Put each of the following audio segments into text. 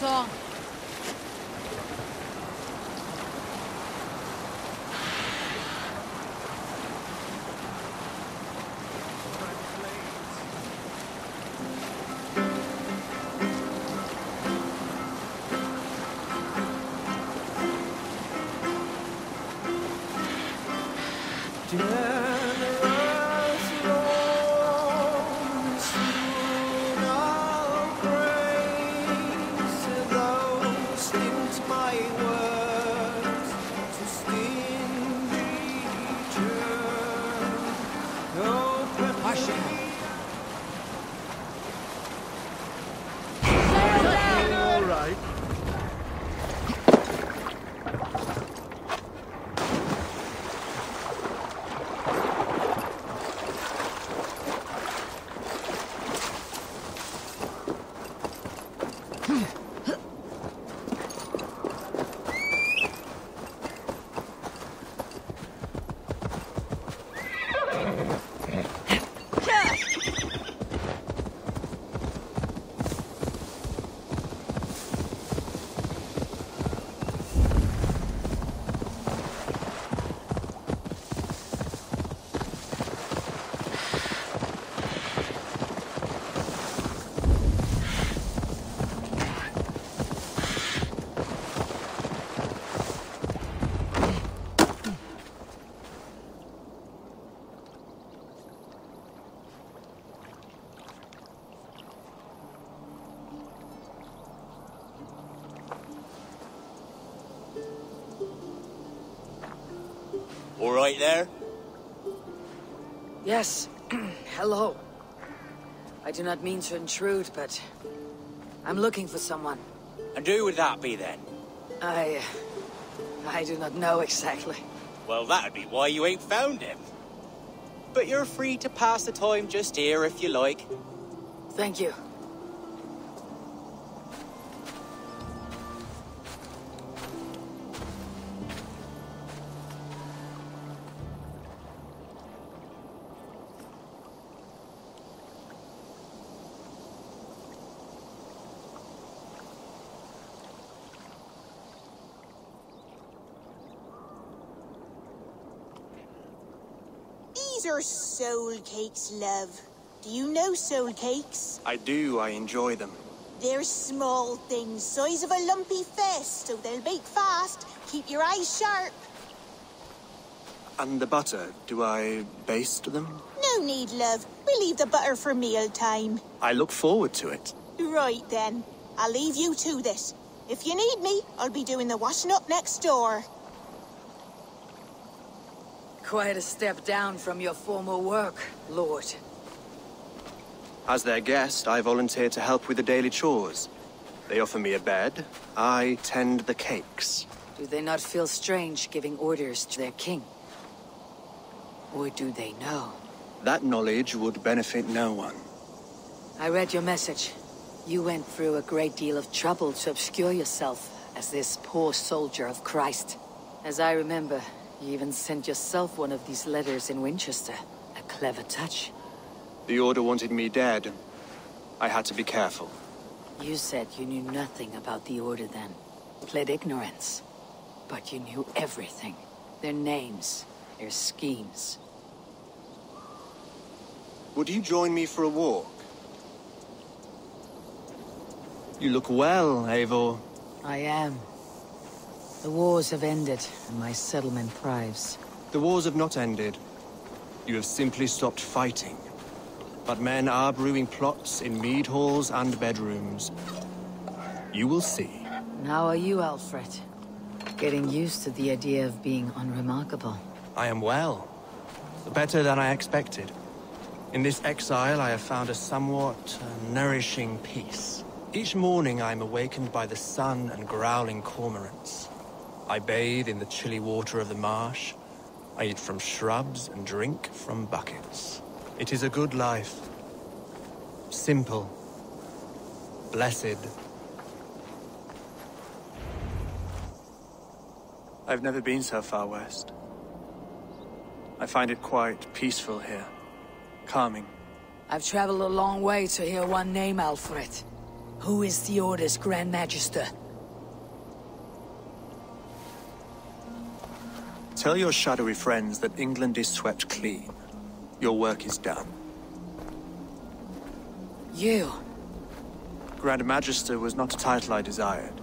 说 All right there? Yes. Hello. I do not mean to intrude, but I'm looking for someone. And who would that be then? I... Uh, I do not know exactly. Well, that'd be why you ain't found him. But you're free to pass the time just here if you like. Thank you. These are soul cakes, love. Do you know soul cakes? I do, I enjoy them. They're small things, size of a lumpy fist, so they'll bake fast. Keep your eyes sharp. And the butter, do I baste them? No need, love. We'll leave the butter for meal time. I look forward to it. Right then. I'll leave you to this. If you need me, I'll be doing the washing up next door. Quite a step down from your former work, Lord. As their guest, I volunteer to help with the daily chores. They offer me a bed. I tend the cakes. Do they not feel strange giving orders to their king? Or do they know? That knowledge would benefit no one. I read your message. You went through a great deal of trouble to obscure yourself as this poor soldier of Christ. As I remember, you even sent yourself one of these letters in Winchester. A clever touch. The Order wanted me dead. I had to be careful. You said you knew nothing about the Order then. Pled ignorance. But you knew everything. Their names, their schemes. Would you join me for a walk? You look well, Eivor. I am. The wars have ended, and my settlement thrives. The wars have not ended. You have simply stopped fighting. But men are brewing plots in mead halls and bedrooms. You will see. How are you, Alfred? Getting used to the idea of being unremarkable. I am well. Better than I expected. In this exile, I have found a somewhat uh, nourishing peace. Each morning, I am awakened by the sun and growling cormorants. I bathe in the chilly water of the marsh. I eat from shrubs and drink from buckets. It is a good life. Simple. Blessed. I've never been so far west. I find it quite peaceful here. Calming. I've traveled a long way to hear one name, Alfred. Who is the Order's Grand Magister? Tell your shadowy friends that England is swept clean. Your work is done. You? Grand Magister was not a title I desired.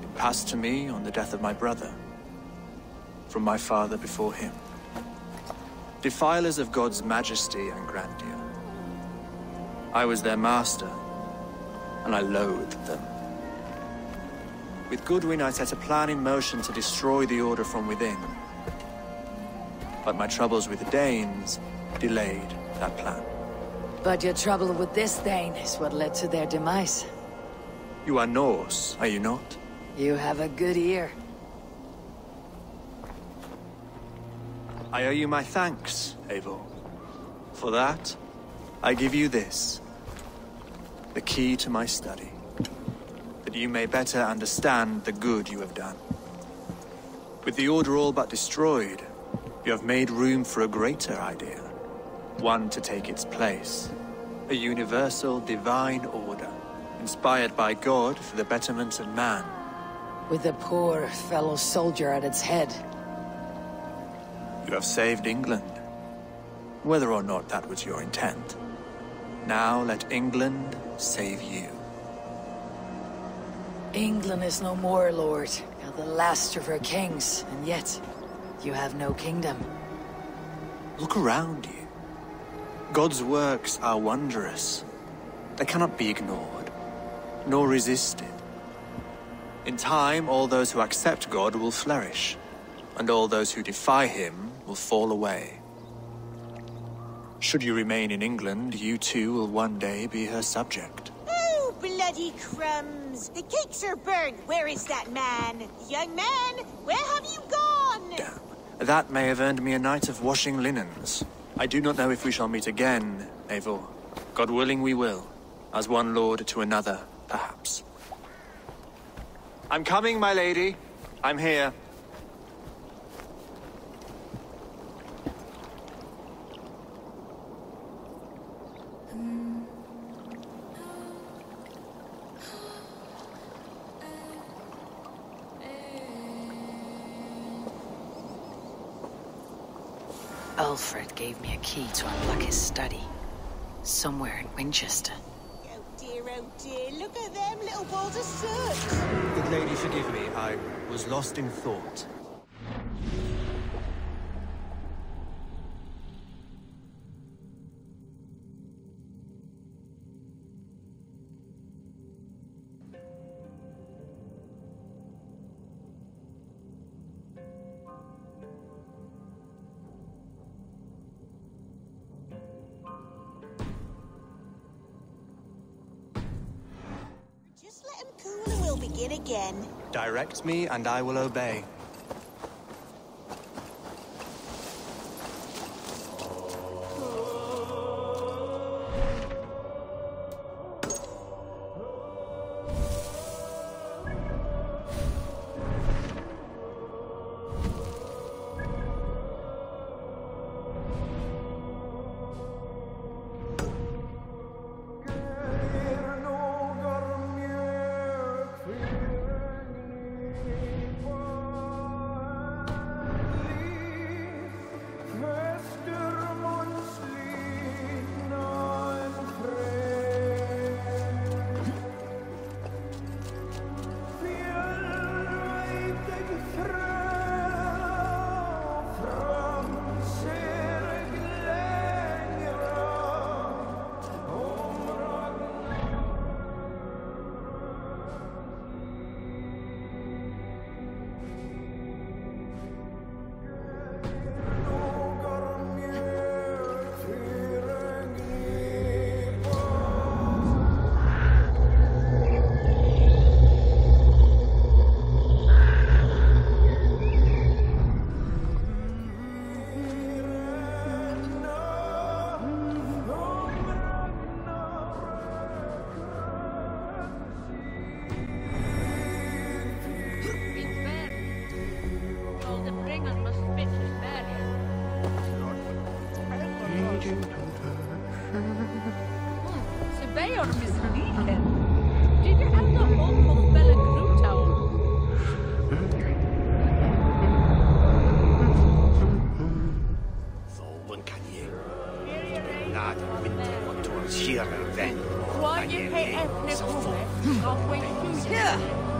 It passed to me on the death of my brother. From my father before him. Defilers of God's majesty and grandeur. I was their master, and I loathed them. With Goodwin, I set a plan in motion to destroy the Order from within. But my troubles with the Danes delayed that plan. But your trouble with this Dane is what led to their demise. You are Norse, are you not? You have a good ear. I owe you my thanks, Eivor. For that, I give you this. The key to my study. That you may better understand the good you have done. With the Order all but destroyed, you have made room for a greater idea. One to take its place. A universal divine order, inspired by God for the betterment of man. With a poor fellow soldier at its head. You have saved England. Whether or not that was your intent. Now let England save you. England is no more, Lord. You're the last of her kings, and yet you have no kingdom. Look around you. God's works are wondrous. They cannot be ignored, nor resisted. In time, all those who accept God will flourish, and all those who defy him will fall away. Should you remain in England, you too will one day be her subject. Oh, bloody crumbs! The cakes are burned. Where is that man? Young man, where have you gone? That may have earned me a night of washing linens. I do not know if we shall meet again, Eivor. God willing we will. As one lord to another, perhaps. I'm coming, my lady. I'm here. Alfred gave me a key to unlock his study. Somewhere in Winchester. Oh dear, oh dear, look at them little balls of soot. Good lady, forgive me. I was lost in thought. Begin again. Direct me, and I will obey. Halfway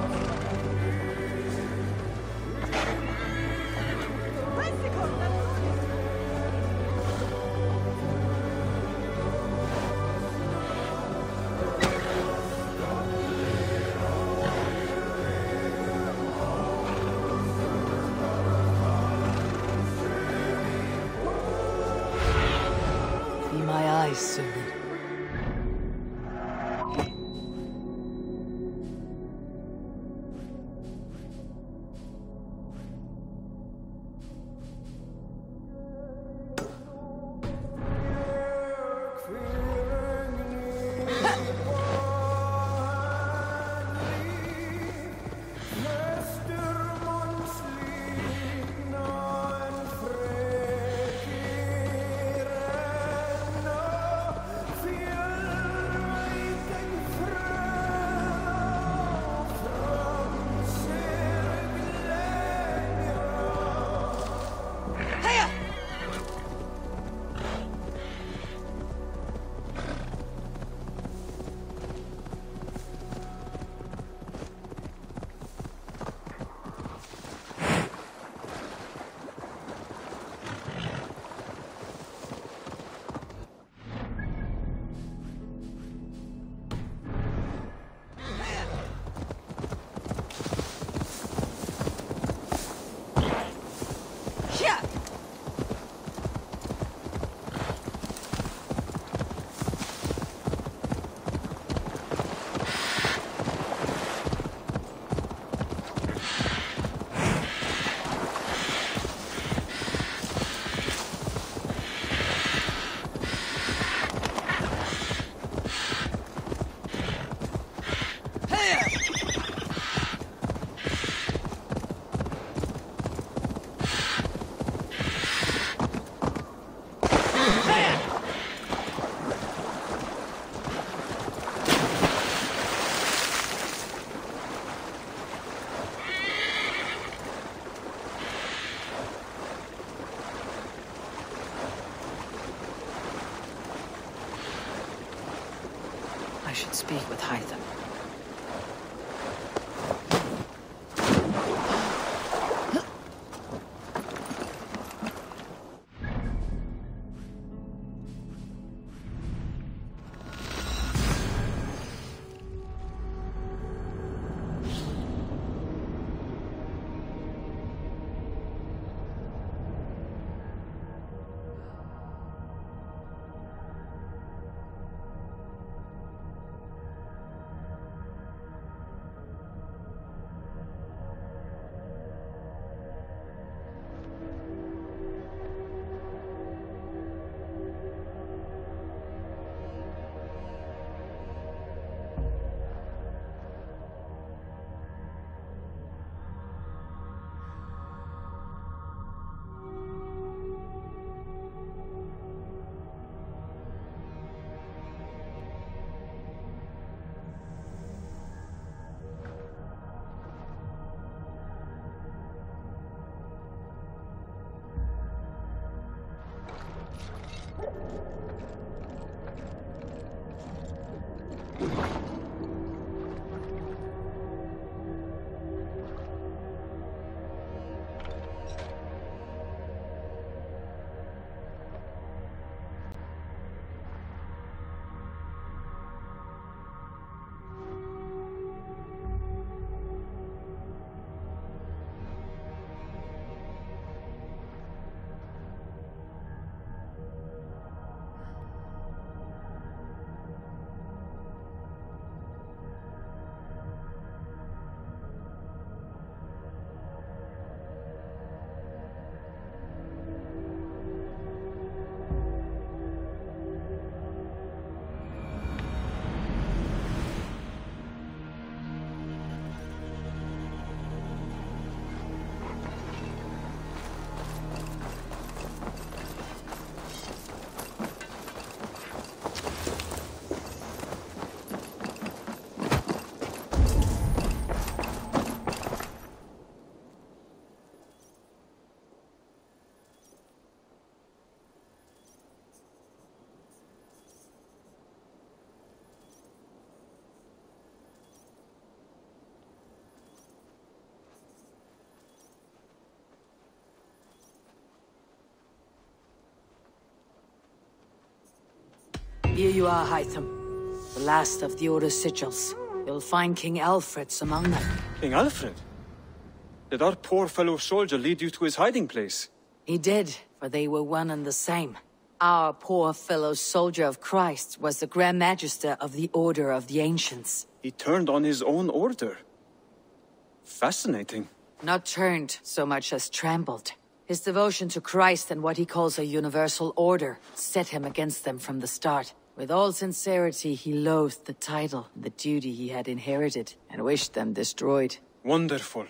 Thank you Here you are, Hytham. The last of the Order Sigils. You'll find King Alfred's among them. King Alfred? Did our poor fellow soldier lead you to his hiding place? He did, for they were one and the same. Our poor fellow soldier of Christ was the Grand Magister of the Order of the Ancients. He turned on his own order. Fascinating. Not turned so much as trampled. His devotion to Christ and what he calls a universal order set him against them from the start. With all sincerity, he loathed the title the duty he had inherited, and wished them destroyed. Wonderful.